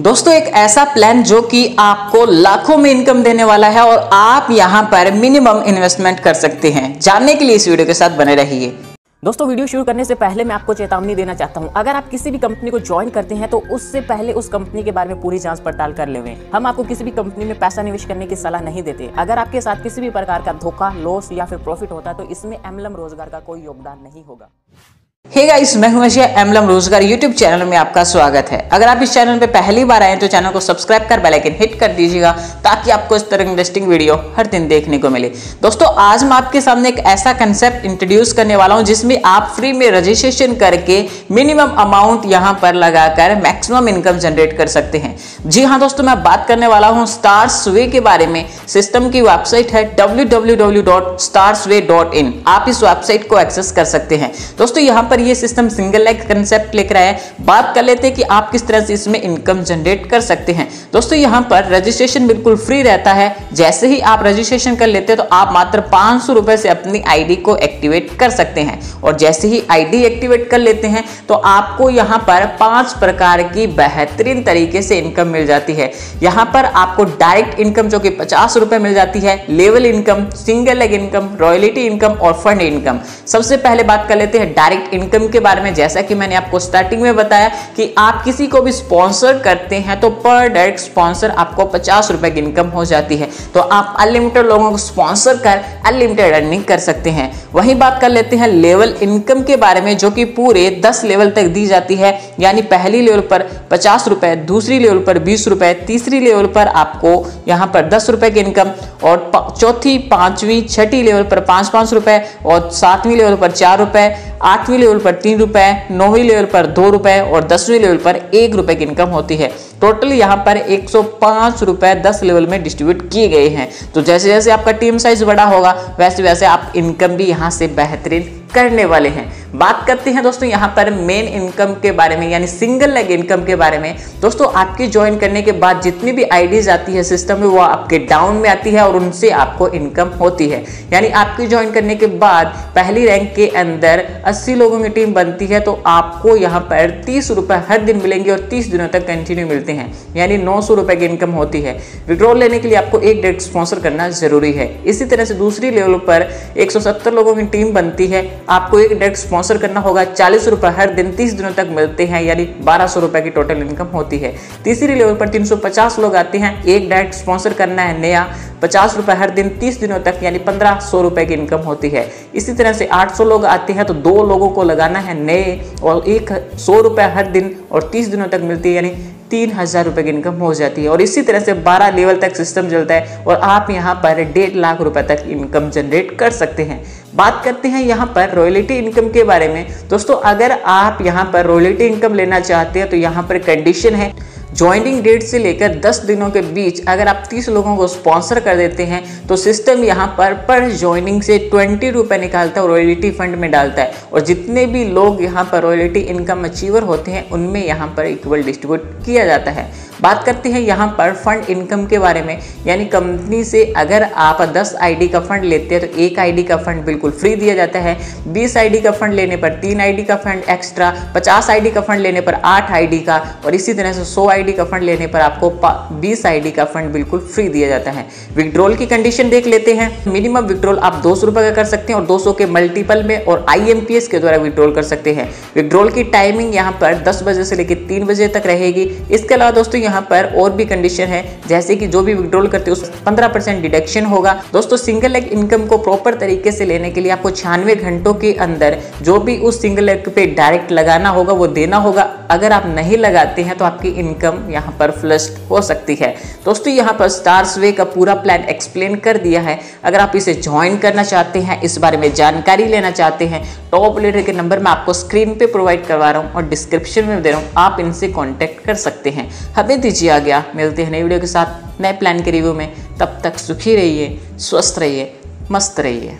दोस्तों, एक ऐसा प्लान जो कि आपको लाखों में इनकम देने वाला है और आप यहाँ पर मिनिमम इन्वेस्टमेंट कर सकते हैं। जानने के लिए इस वीडियो के साथ बने रहिए। दोस्तों वीडियो शुरू करने से पहले मैं आपको चेतावनी देना चाहता हूँ। अगर आप किसी भी कंपनी को ज्वाइन करते हैं तो उससे पहले उस कंपनी के बारे में पूरी जाँच पड़ताल कर लेवें। हम आपको किसी भी कंपनी में पैसा निवेश करने की सलाह नहीं देते। अगर आपके साथ किसी भी प्रकार का धोखा लॉस या फिर प्रॉफिट होता है तो इसमें एमलम रोज़गार का कोई योगदान नहीं होगा। हे गाइस मैं हूँ अजय एमलम रोज़गार यूट्यूब चैनल में आपका स्वागत है। अगर आप इस चैनल पे पहली बार आए तो चैनल को सब्सक्राइब कर बेल आइकन हिट कर दीजिएगा, ताकि आपको इस तरह इंटरेस्टिंग वीडियो हर दिन देखने को मिले। दोस्तों, आज मैं आपके सामने एक ऐसा कंसेप्ट इंट्रोड्यूस करने वाला हूँ, जिसमें आप फ्री में रजिस्ट्रेशन करके मिनिमम अमाउंट यहाँ पर लगाकर मैक्सिमम इनकम जनरेट कर सकते हैं। जी हाँ दोस्तों, मैं बात करने वाला हूँ स्टार्स वे के बारे में। सिस्टम की वेबसाइट है www.starsway.in आप इस वेबसाइट को एक्सेस कर सकते हैं। दोस्तों, यहाँ पर ये सिस्टम सिंगल लेग कंसेप्ट लेकर आया है। बात कर लेते हैं कि आप किस तरह से इसमें इनकम जनरेट कर सकते हैं। दोस्तों, यहाँ पर रजिस्ट्रेशन बिल्कुल फ्री रहता है। जैसे ही आप रजिस्ट्रेशन कर लेते हैं तो आप मात्र पाँच सौ अपनी आईडी को एक्टिवेट कर सकते हैं। और जैसे ही आईडी एक्टिवेट कर लेते हैं तो आपको यहाँ पर पाँच प्रकार की बेहतरीन तरीके से इनकम मिल जाती है। यहाँ पर आपको डायरेक्ट इनकम जो कि पचास रुपए मिल जाती है level income single leg income royalty income और फंड इनकम सबसे पहले बात कर लेते हैं डायरेक्ट इनकम के बारे में। जैसा कि मैंने आपको स्टार्टिंग में बताया कि आप किसी को भी स्पॉन्सर करते हैं तो पर डायरेक्ट स्पॉन्सर आपको पचास रुपए की इनकम हो जाती है। तो आप अनलिमिटेड लोगों को स्पॉन्सर कर अनलिमिटेड अर्निंग कर सकते हैं। वही बात कर लेते हैं लेवल इनकम के बारे में, जो कि पूरे दस लेवल तक दी जाती है। यानी पहली लेवल पर पचास रुपए, दूसरी लेवल पर बीस रुपए, तीसरी लेवल पर आपको यहाँ पर दस रुपए की इनकम और चौथी, पांचवी, छठी लेवल पर पाँच पाँच रुपए और सातवीं लेवल पर चार रुपए, आठवीं लेवल पर तीन रुपए, नौवीं लेवल पर दो रुपए और दसवीं लेवल पर एक रुपए की इनकम होती है। टोटल यहाँ पर 105 रुपए 10 लेवल में डिस्ट्रीब्यूट किए गए हैं। तो जैसे जैसे आपका टीम साइज़ बड़ा होगा, वैसे वैसे आप इनकम भी यहाँ से बेहतरीन करने वाले हैं। बात करते हैं दोस्तों यहाँ पर मेन इनकम के बारे में, यानी सिंगल लेग इनकम के बारे में। दोस्तों आपकी ज्वाइन करने के बाद जितनी भी आईडीज आती है सिस्टम में, वो आपके डाउन में आती है और उनसे आपको इनकम होती है। यानी आपकी ज्वाइन करने के बाद पहली रैंक के अंदर 80 लोगों की टीम बनती है तो आपको यहाँ पर तीस रुपए हर दिन मिलेंगे और तीस दिनों तक कंटिन्यू मिलते हैं। यानी नौ सौ की इनकम होती है। विड्रॉल लेने के लिए आपको एक डेट स्पॉन्सर करना ज़रूरी है। इसी तरह से दूसरी लेवल पर एक सौ सत्तर लोगों की टीम बनती है। आपको एक डेट स्पॉन्सर करना होगा। चालीस रुपए हर दिन, तीस दिनों तक मिलते हैं, यानी बारह सौ रुपए की टोटल इनकम होती है। तीसरी लेवल पर तीन सौ पचास लोग आते हैं। एक डायरेक्ट स्पॉन्सर करना है नया। पचास रुपए हर दिन, तीस दिनों तक, यानी पंद्रह सौ रुपए की इनकम होती है। इसी तरह से आठ सौ लोग आते हैं तो दो लोगों को लगाना है नए, और एक सौ रुपए हर दिन और तीस दिनों तक मिलती है, यानी तीन हज़ार रुपये की इनकम हो जाती है। और इसी तरह से बारह लेवल तक सिस्टम चलता है, और आप यहाँ पर डेढ़ लाख रुपए तक इनकम जनरेट कर सकते हैं। बात करते हैं यहाँ पर रॉयल्टी इनकम के बारे में। दोस्तों, अगर आप यहाँ पर रॉयल्टी इनकम लेना चाहते हैं तो यहाँ पर कंडीशन है। ज्वाइनिंग डेट से लेकर 10 दिनों के बीच अगर आप 30 लोगों को स्पॉन्सर कर देते हैं तो सिस्टम यहाँ पर पर ज्वाइनिंग से ट्वेंटी रुपये निकालता है और रॉयल्टी फंड में डालता है। और जितने भी लोग यहाँ पर रॉयल्टी इनकम अचीवर होते हैं, उनमें यहाँ पर इक्वल डिस्ट्रीब्यूट किया जाता है। बात करते हैं यहाँ पर फंड इनकम के बारे में। यानी कंपनी से अगर आप 10 आईडी का फंड लेते हैं तो एक आईडी का फंड बिल्कुल फ्री दिया जाता है। 20 आईडी का फंड लेने पर तीन आईडी का फंड एक्स्ट्रा 50 आईडी का फंड लेने पर आठ आईडी का, और इसी तरह से 100 आईडी का फंड लेने पर आपको 20 आईडी का फंड बिल्कुल फ्री दिया जाता है। विड्रोल की कंडीशन देख लेते हैं। मिनिमम विड्रोल आप दो का कर सकते हैं और दो के मल्टीपल में और आईएमपीएस के द्वारा विड्रोल कर सकते हैं। विड्रोल की टाइमिंग यहाँ पर दस बजे से लेकर तीन बजे तक रहेगी। इसके अलावा दोस्तों यहाँ पर और भी कंडीशन है। जैसे कि जो भी विड्रॉल करते हैं, उस पंद्रह डिडक्शन होगा। दोस्तों सिंगल लेग इनकम को प्रॉपर तरीके से लेने के लिए आपको छियानवे घंटों के अंदर जो भी उस सिंगल लेग पे डायरेक्ट लगाना होगा, वो देना होगा। अगर आप नहीं लगाते हैं तो आपकी इनकम यहाँ पर फ्लश हो सकती है। दोस्तों, यहाँ पर स्टार्स वे का पूरा प्लान एक्सप्लेन कर दिया है। अगर आप इसे ज्वाइन करना चाहते हैं, इस बारे में जानकारी लेना चाहते हैं टॉप लीडर के नंबर मैं आपको स्क्रीन पे प्रोवाइड करवा रहा हूँ और डिस्क्रिप्शन में दे रहा हूँ, आप इनसे कॉन्टेक्ट कर सकते हैं। हमें दीजिए आ गया मिलते हैं नई वीडियो के साथ, नए प्लान के रिव्यू में। तब तक सुखी रहिए, स्वस्थ रहिए, मस्त रहिए।